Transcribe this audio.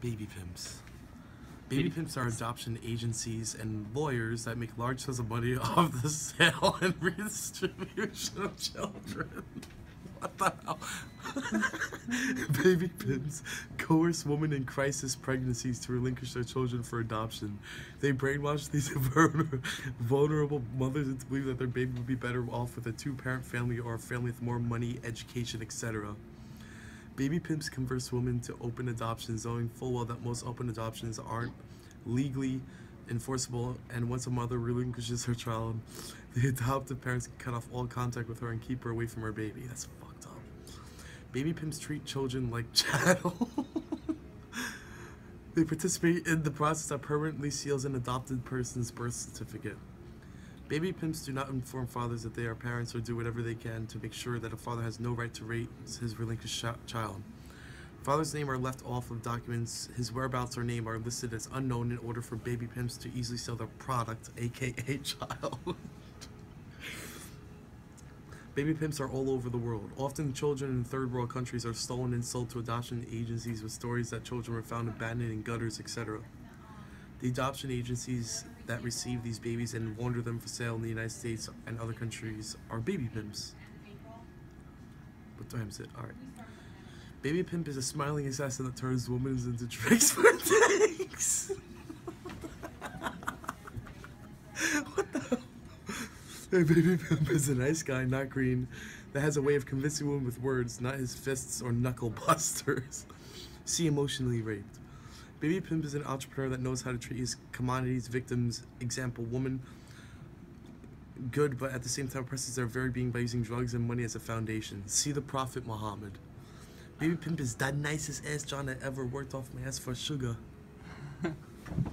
Baby pimps. Baby Baby pimps are adoption agencies and lawyers that make large sums of money off the sale and redistribution of children. What the hell? Baby pimps coerce women in crisis pregnancies to relinquish their children for adoption. They brainwash these vulnerable mothers into believing that their baby would be better off with a two parent family or a family with more money, education, etc. Baby pimps converse women to open adoptions, knowing full well that most open adoptions aren't legally enforceable, and once a mother relinquishes her child, the adoptive parents can cut off all contact with her and keep her away from her baby. That's fucked up. Baby pimps treat children like chattel. they participate in the process that permanently seals an adopted person's birth certificate. Baby pimps do not inform fathers that they are parents or do whatever they can to make sure that a father has no right to raise his relinquished child. Father's name are left off of documents. His whereabouts or name are listed as unknown in order for baby pimps to easily sell their product, aka child. baby pimps are all over the world. Often, children in third world countries are stolen and sold to adoption agencies with stories that children were found abandoned in gutters, etc. The adoption agencies that receive these babies and launder them for sale in the United States and other countries are baby pimps. What time is it? Alright. Baby pimp is a smiling assassin that turns women into tricks for tanks. what the hell? A baby pimp is a nice guy, not green, that has a way of convincing women with words, not his fists or knuckle busters. See emotionally raped. Baby Pimp is an entrepreneur that knows how to treat his commodities, victims, example, woman, good, but at the same time oppresses their very being by using drugs and money as a foundation. See the Prophet Muhammad. Baby Pimp is the nicest ass John that ever worked off my ass for sugar.